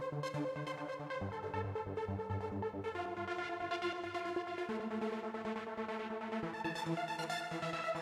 Thank you.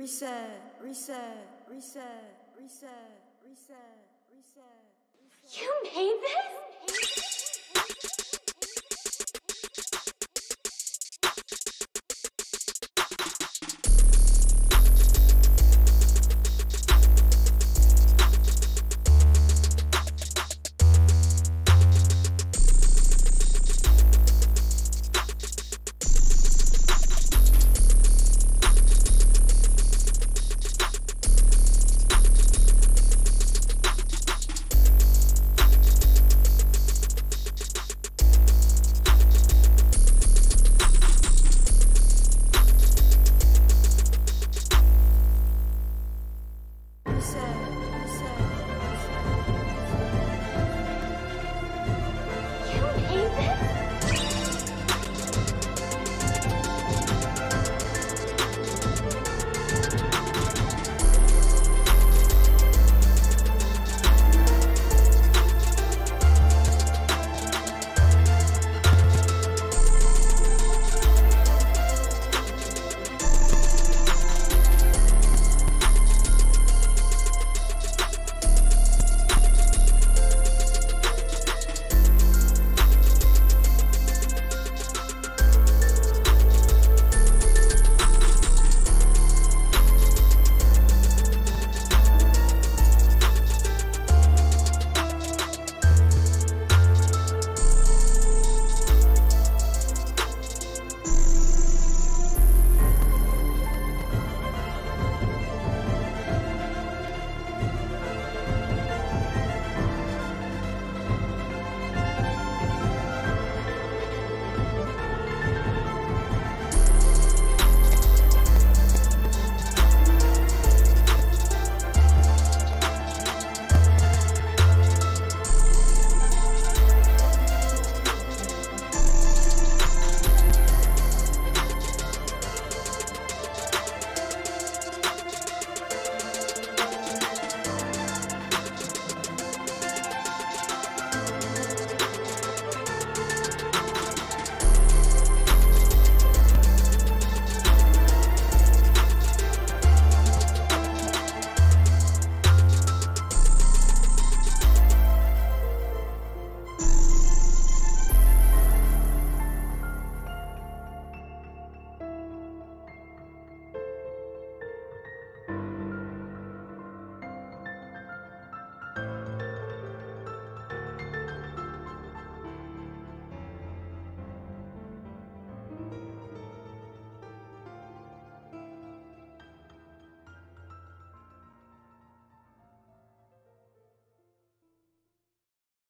Reset, reset, reset, reset, reset, reset. You made this?